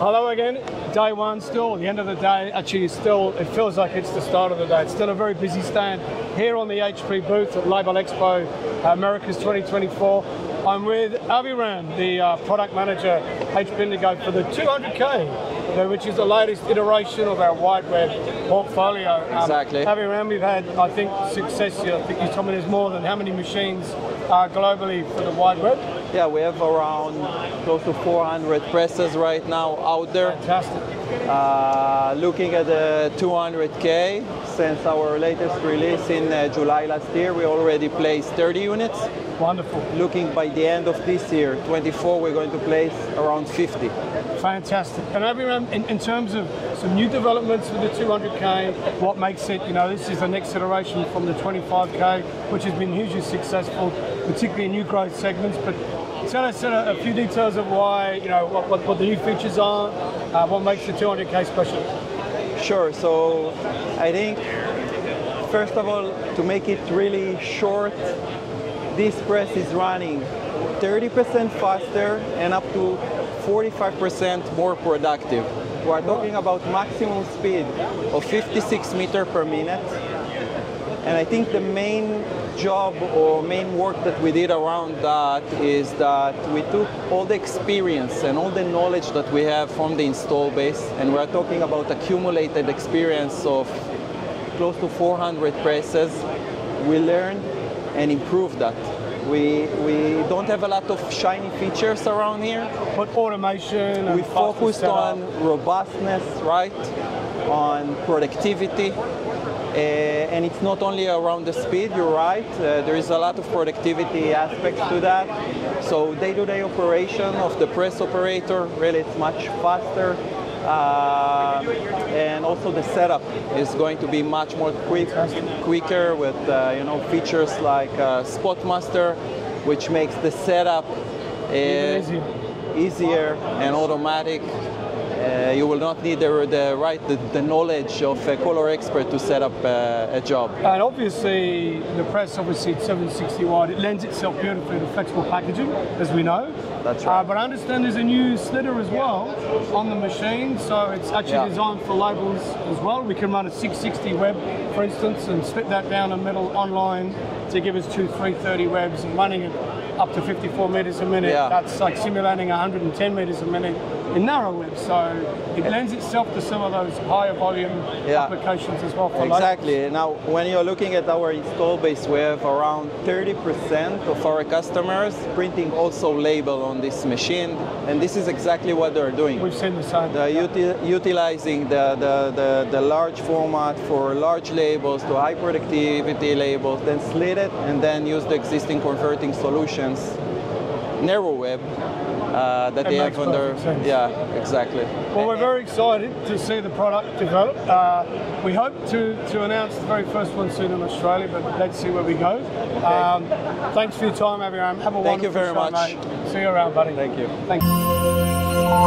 Hello again. Day one still, the end of the day. Actually, still, it feels like it's the start of the day. It's still a very busy stand here on the HP booth at Labelexpo Americas 2024. I'm with Aviram, the uh, product manager, HP Indigo, for the 200K, which is the latest iteration of our wide web portfolio. Um, exactly. Aviram, we've had, I think, success here. I think you told me there's more than how many machines uh, globally for the wide web? Yeah, we have around close to 400 presses right now out there. Fantastic. Uh, looking at the 200K, since our latest release in uh, July last year, we already placed 30 units. Wonderful. Looking by the end of this year, 24, we're going to place around 50. Fantastic. And Aviram, in, in terms of some new developments with the 200K, what makes it, you know, this is the next iteration from the 25K, which has been hugely successful, particularly in new growth segments. But tell us a, a few details of why, you know, what, what, what the new features are, uh, what makes the 200K special. Sure. So I think, first of all, to make it really short, this press is running 30% faster and up to 45% more productive. We're talking about maximum speed of 56 meter per minute. And I think the main job or main work that we did around that is that we took all the experience and all the knowledge that we have from the install base, and we're talking about accumulated experience of close to 400 presses. We learned and improved that. We, we don't have a lot of shiny features around here. But automation. We focused on robustness, right? On productivity. Uh, and it's not only around the speed, you're right. Uh, there is a lot of productivity aspects to that. So day-to-day -day operation of the press operator, really it's much faster. Uh, and also the setup is going to be much more quick, quicker with uh, you know features like uh, Spotmaster, which makes the setup easier. easier and automatic. Uh, you will not need the, the right the, the, knowledge of a color expert to set up uh, a job. And obviously, the press, obviously, it's 760 wide. It lends itself beautifully to flexible packaging, as we know. That's right. Uh, but I understand there's a new slitter as well on the machine, so it's actually yeah. designed for labels as well. We can run a 660 web, for instance, and split that down the metal online to give us two 330 webs and running it up to 54 meters a minute. Yeah. That's like simulating 110 meters a minute in narrow webs. So it lends itself to some of those higher volume yeah. applications as well. exactly. Now, when you're looking at our install base, we have around 30% of our customers printing also label on this machine, and this is exactly what they're doing. We've seen the same. They're uti utilizing the, the, the, the large format for large labels to high productivity labels, then slit it, and then use the existing converting solutions narrow web uh, that, they have under. Sense. Yeah, exactly. Well, we're very excited to see the product develop. Uh, we hope to, to announce the very first one soon in Australia, but let's see where we go. Okay. Um, thanks for your time, Aviram. Have a. Thank wonderful you very show, much. Mate. See you around, buddy. Thank you. Thank you.